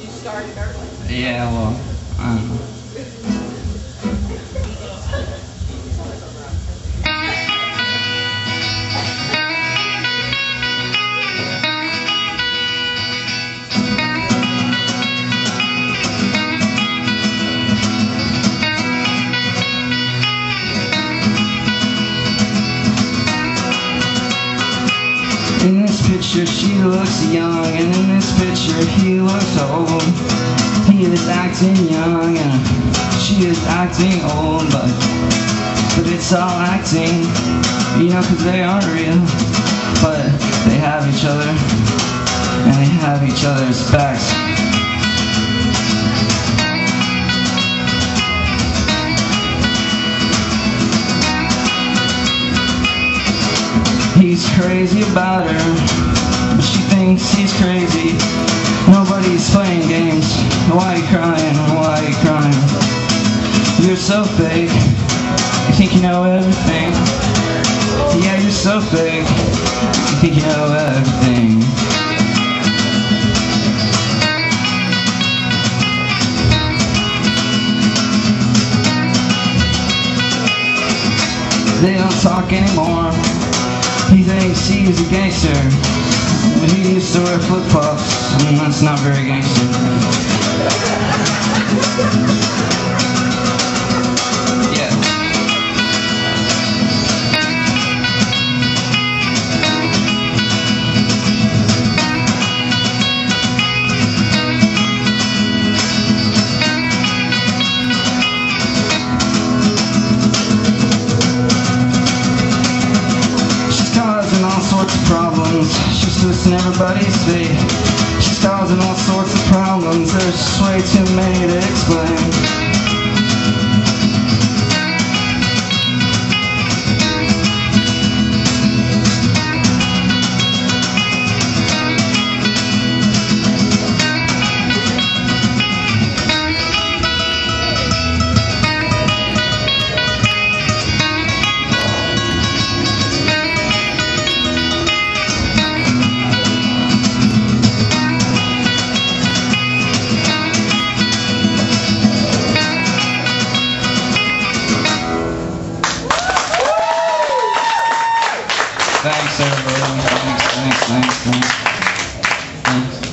You started early. Yeah, well, I In this picture she looks young and in this picture he looks old. He is acting young and she is acting old, but but it's all acting, you know, 'cause they aren't real. But they have each other and they have each other's backs. He's crazy about her, but she thinks he's crazy. Nobody's playing games. Why you crying? Why you crying? You're so fake. You think you know everything. Yeah, you're so fake. You think you know everything. They don't talk anymore. He thinks he's a gangster. But he used to wear flip flops, and that's not very gangster. Sorts of problems. She's twisting everybody's fate. She's causing all sorts of problems. There's just way too many to explain. Thanks, everybody. Thanks, thanks, thanks, thanks. thanks.